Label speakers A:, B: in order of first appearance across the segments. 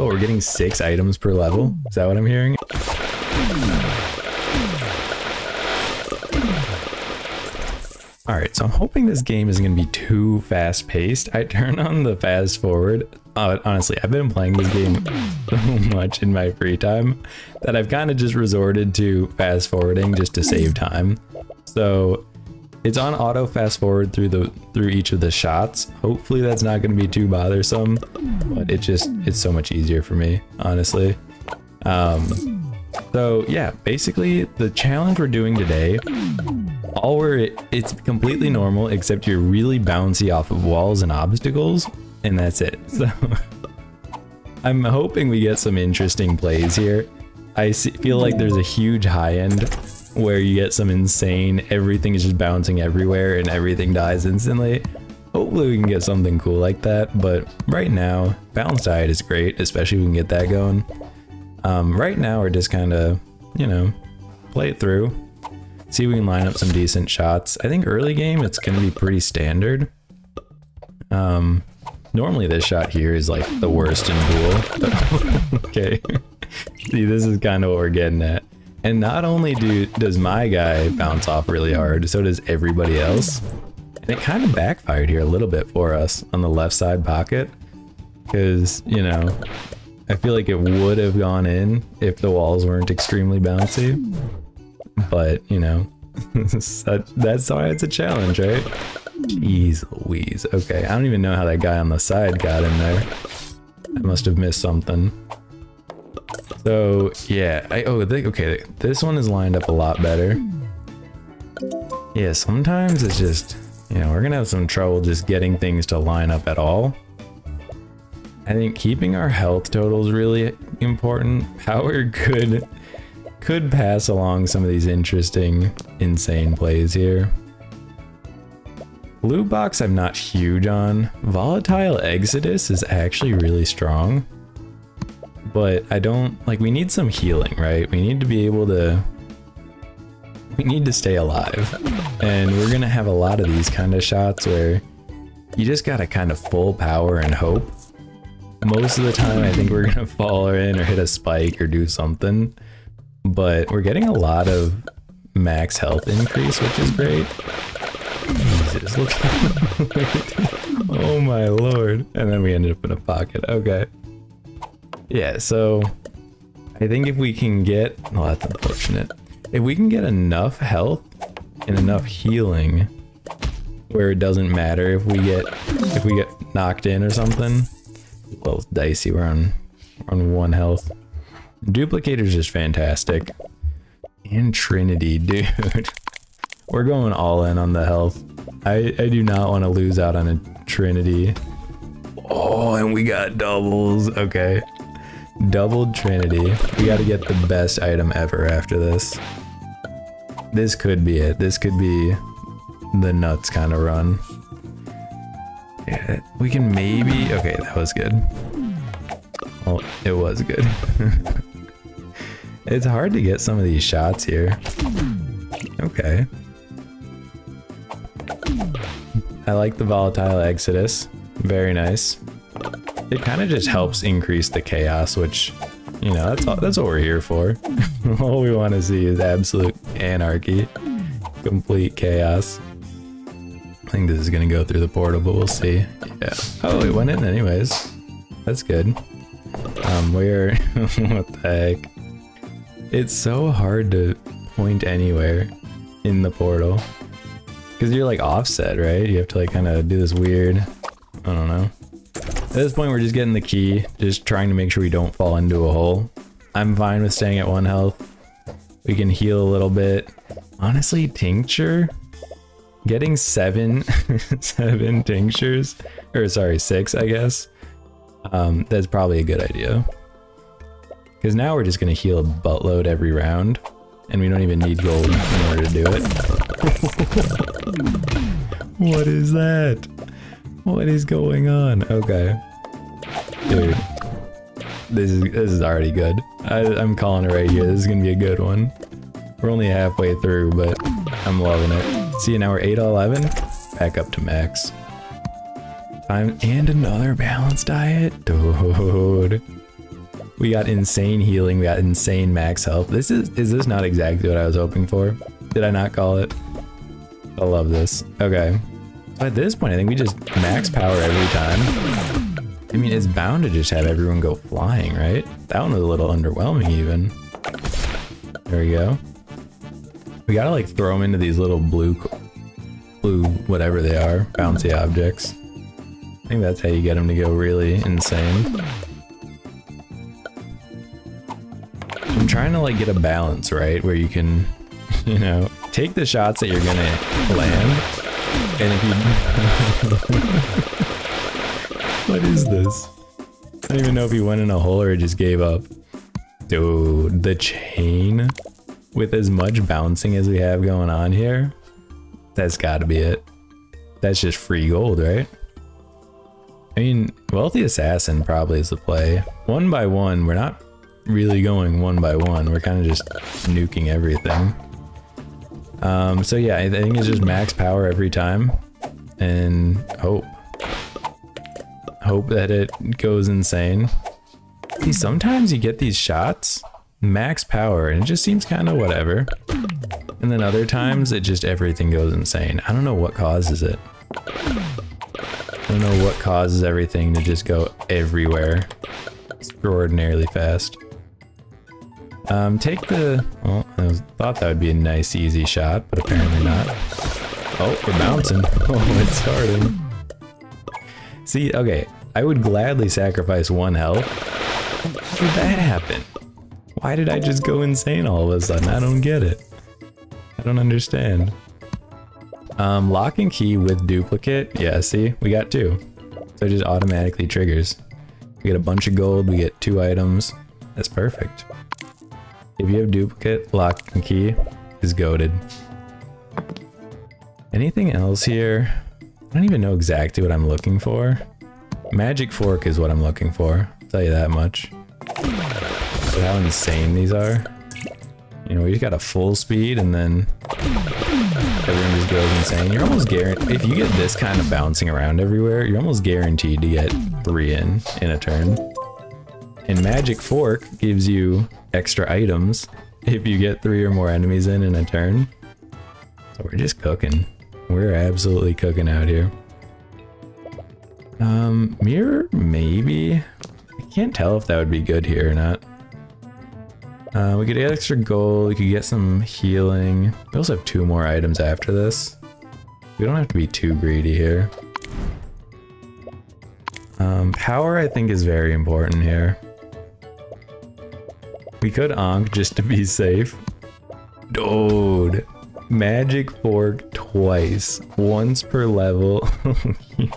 A: So we're getting six items per level. Is that what I'm hearing? Alright, so I'm hoping this game isn't going to be too fast paced. I turn on the fast forward. Uh, honestly, I've been playing this game so much in my free time that I've kind of just resorted to fast forwarding just to save time. So it's on auto fast forward through the through each of the shots. Hopefully that's not going to be too bothersome, but it just it's so much easier for me, honestly. Um, so yeah, basically the challenge we're doing today all we're it's completely normal except you're really bouncy off of walls and obstacles and that's it so i'm hoping we get some interesting plays here i see, feel like there's a huge high end where you get some insane everything is just bouncing everywhere and everything dies instantly hopefully we can get something cool like that but right now balanced diet is great especially if we can get that going um, right now we're just kind of you know play it through See if we can line up some decent shots. I think early game, it's going to be pretty standard. Um, normally this shot here is like the worst in pool. okay. See, this is kind of what we're getting at. And not only do does my guy bounce off really hard, so does everybody else. And it kind of backfired here a little bit for us on the left side pocket. Because, you know, I feel like it would have gone in if the walls weren't extremely bouncy but you know, that's why it's a challenge, right? Jeez Louise. Okay, I don't even know how that guy on the side got in there. I must have missed something. So, yeah. I, oh, okay, this one is lined up a lot better. Yeah, sometimes it's just, you know, we're gonna have some trouble just getting things to line up at all. I think keeping our health total is really important. Power good could pass along some of these interesting, insane plays here. Loot box I'm not huge on. Volatile Exodus is actually really strong. But I don't, like we need some healing, right? We need to be able to, we need to stay alive. And we're gonna have a lot of these kind of shots where you just gotta kind of full power and hope. Most of the time I think we're gonna fall in or hit a spike or do something but we're getting a lot of max health increase, which is great. Jesus, look. oh my lord. And then we ended up in a pocket. Okay. Yeah, so I think if we can get, well, that's unfortunate. If we can get enough health and enough healing where it doesn't matter if we get, if we get knocked in or something. Well, dicey, we're on, on one health. Duplicator's just fantastic. And Trinity, dude. We're going all in on the health. I, I do not want to lose out on a Trinity. Oh, and we got doubles. Okay. Doubled Trinity. We got to get the best item ever after this. This could be it. This could be the nuts kind of run. Yeah, we can maybe... Okay, that was good. Well, it was good. It's hard to get some of these shots here. Okay. I like the volatile exodus. Very nice. It kind of just helps increase the chaos, which, you know, that's all, that's what we're here for. all we want to see is absolute anarchy, complete chaos. I think this is gonna go through the portal, but we'll see. Yeah. Oh, it went in anyways. That's good. Um, where? what the heck? It's so hard to point anywhere in the portal. Because you're like offset, right? You have to like kind of do this weird, I don't know. At this point, we're just getting the key, just trying to make sure we don't fall into a hole. I'm fine with staying at one health. We can heal a little bit. Honestly, tincture, getting seven, seven tinctures, or sorry, six, I guess. Um, that's probably a good idea. Because now we're just going to heal a buttload every round. And we don't even need gold in order to do it. what is that? What is going on? Okay. Dude. This is, this is already good. I, I'm calling it right here. This is to be a good one. We're only halfway through, but I'm loving it. See, now we're 8 11. Back up to max. Time and another balanced diet. Dude. We got insane healing. We got insane max health. This is, is this not exactly what I was hoping for? Did I not call it? I love this. Okay. So at this point, I think we just max power every time. I mean, it's bound to just have everyone go flying, right? That one was a little underwhelming even. There we go. We gotta like throw them into these little blue, blue whatever they are, bouncy objects. I think that's how you get them to go really insane. I'm trying to like get a balance, right? Where you can, you know, take the shots that you're gonna land. what is this? I don't even know if he went in a hole or just gave up. Dude, the chain with as much bouncing as we have going on here, that's gotta be it. That's just free gold, right? I mean, Wealthy Assassin probably is the play. One by one, we're not really going one by one. We're kind of just nuking everything. Um, so yeah, I think it's just max power every time and hope. Hope that it goes insane. See, sometimes you get these shots, max power, and it just seems kind of whatever. And then other times it just everything goes insane. I don't know what causes it. I don't know what causes everything to just go everywhere extraordinarily fast. Um, take the... Well, I thought that would be a nice, easy shot, but apparently not. Oh, we're bouncing. Oh, it's starting. See, okay, I would gladly sacrifice one health. How did that happen? Why did I just go insane all of a sudden? I don't get it. I don't understand. Um, lock and key with duplicate. Yeah, see, we got two. So it just automatically triggers. We get a bunch of gold, we get two items. That's perfect. If you have duplicate, lock and key is goaded. Anything else here? I don't even know exactly what I'm looking for. Magic fork is what I'm looking for. I'll tell you that much. But how insane these are. You know, we just got a full speed and then everyone just goes insane. You're almost guaranteed, if you get this kind of bouncing around everywhere, you're almost guaranteed to get three in, in a turn. And Magic Fork gives you extra items if you get three or more enemies in in a turn. So we're just cooking. We're absolutely cooking out here. Um, mirror? Maybe? I can't tell if that would be good here or not. Uh, we could get extra gold, we could get some healing. We also have two more items after this. We don't have to be too greedy here. Um, power I think is very important here. We could Ankh just to be safe. Dude. Magic Fork twice. Once per level. you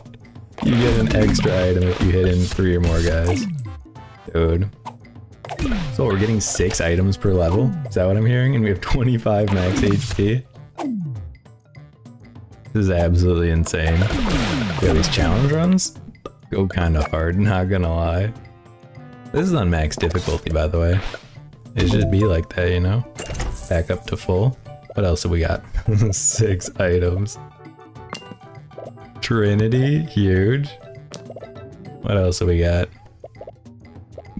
A: get an extra item if you hit in three or more guys. Dude. So we're getting six items per level? Is that what I'm hearing? And we have 25 max HP? This is absolutely insane. Yeah, these challenge runs go kind of hard, not gonna lie. This is on max difficulty, by the way. It should be like that, you know? Back up to full. What else have we got? Six items. Trinity, huge. What else have we got?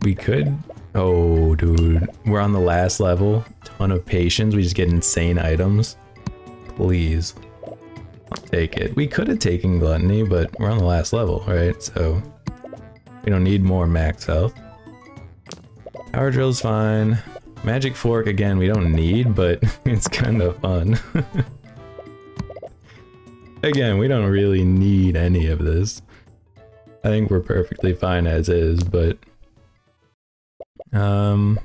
A: We could... Oh, dude. We're on the last level. Ton of patience. We just get insane items. Please. I'll take it. We could have taken Gluttony, but we're on the last level, right? So... We don't need more max health. Power drill's fine. Magic fork, again, we don't need, but it's kind of fun. again, we don't really need any of this. I think we're perfectly fine as is, but... Um...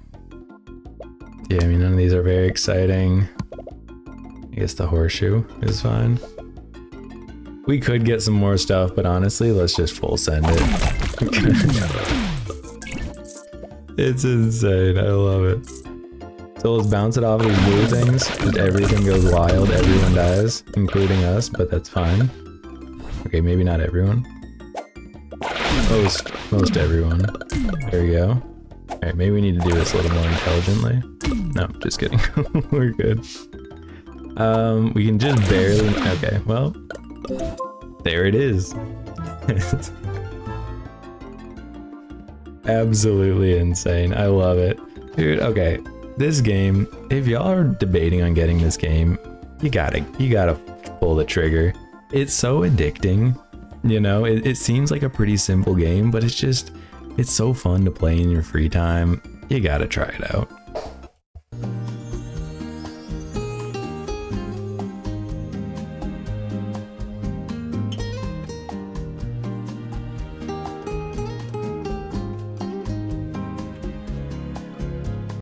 A: Yeah, I mean, none of these are very exciting. I guess the horseshoe is fine. We could get some more stuff, but honestly, let's just full send it. It's insane. I love it. So let's bounce it off these blue things. Everything goes wild. Everyone dies, including us, but that's fine. Okay, maybe not everyone. Most, most everyone. There we go. Alright, maybe we need to do this a little more intelligently. No, just kidding. We're good. Um, we can just barely... Okay, well... There it is. absolutely insane. I love it. Dude, okay. This game, if y'all are debating on getting this game, you gotta, you gotta pull the trigger. It's so addicting. You know, it, it seems like a pretty simple game, but it's just, it's so fun to play in your free time. You gotta try it out.